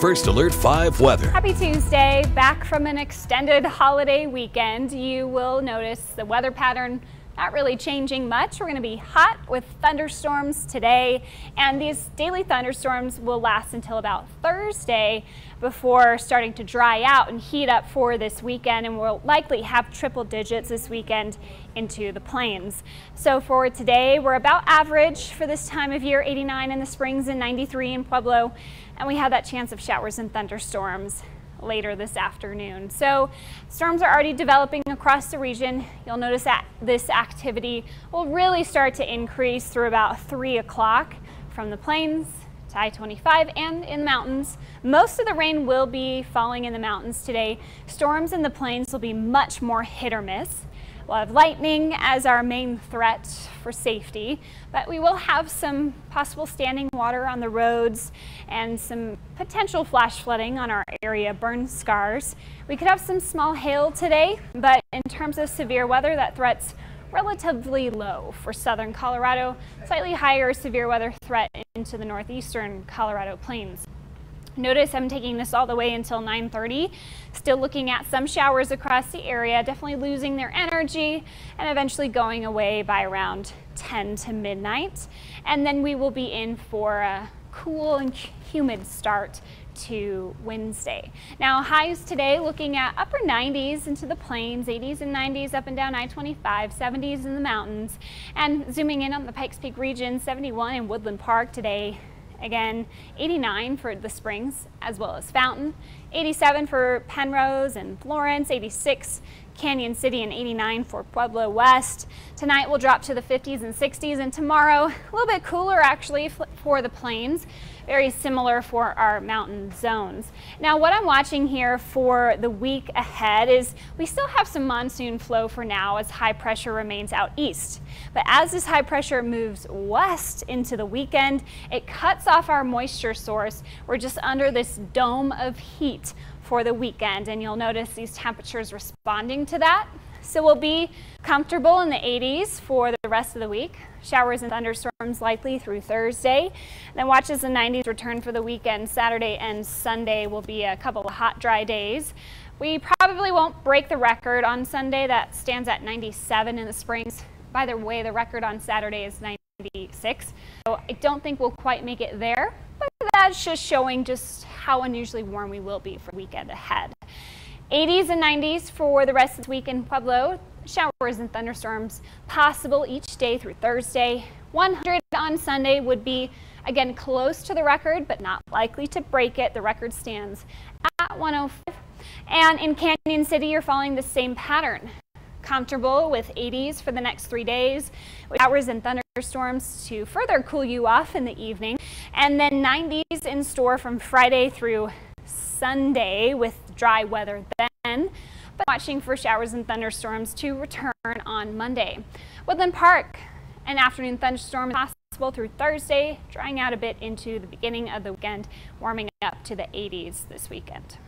First Alert 5 weather. Happy Tuesday. Back from an extended holiday weekend, you will notice the weather pattern not really changing much. We're going to be hot with thunderstorms today, and these daily thunderstorms will last until about Thursday before starting to dry out and heat up for this weekend, and we'll likely have triple digits this weekend into the plains. So for today, we're about average for this time of year, 89 in the Springs and 93 in Pueblo, and we have that chance of showers and thunderstorms later this afternoon. So storms are already developing across the region. You'll notice that this activity will really start to increase through about 3 o'clock from the plains to I-25 and in the mountains. Most of the rain will be falling in the mountains today. Storms in the plains will be much more hit or miss. We'll have lightning as our main threat for safety, but we will have some possible standing water on the roads and some potential flash flooding on our area burn scars. We could have some small hail today, but in terms of severe weather, that threat's relatively low for southern Colorado, slightly higher severe weather threat into the northeastern Colorado plains. Notice I'm taking this all the way until 9.30. Still looking at some showers across the area, definitely losing their energy and eventually going away by around 10 to midnight. And then we will be in for a cool and humid start to Wednesday. Now highs today looking at upper 90s into the plains, 80s and 90s up and down I-25, 70s in the mountains, and zooming in on the Pikes Peak region, 71 in Woodland Park today, Again, 89 for the Springs as well as Fountain, 87 for Penrose and Florence, 86 Cañon City and 89 for Pueblo West. Tonight we'll drop to the 50s and 60s and tomorrow a little bit cooler actually for the plains. Very similar for our mountain zones. Now what I'm watching here for the week ahead is we still have some monsoon flow for now as high pressure remains out east. But as this high pressure moves west into the weekend, it cuts off our moisture source. We're just under this dome of heat for the weekend and you'll notice these temperatures responding to that. So we'll be comfortable in the 80s for the rest of the week. Showers and thunderstorms likely through Thursday. Then watch as the 90s return for the weekend. Saturday and Sunday will be a couple of hot, dry days. We probably won't break the record on Sunday. That stands at 97 in the Springs. By the way, the record on Saturday is 96. So I don't think we'll quite make it there, but that's just showing just how unusually warm we will be for the weekend ahead. 80s and 90s for the rest of the week in Pueblo. Showers and thunderstorms possible each day through Thursday. 100 on Sunday would be, again, close to the record, but not likely to break it. The record stands at 105. And in Cañon City, you're following the same pattern. Comfortable with 80s for the next three days, showers and thunderstorms to further cool you off in the evening. And then 90s in store from Friday through Sunday with dry weather then, but watching for showers and thunderstorms to return on Monday. Woodland Park, an afternoon thunderstorm possible through Thursday, drying out a bit into the beginning of the weekend, warming up to the 80s this weekend.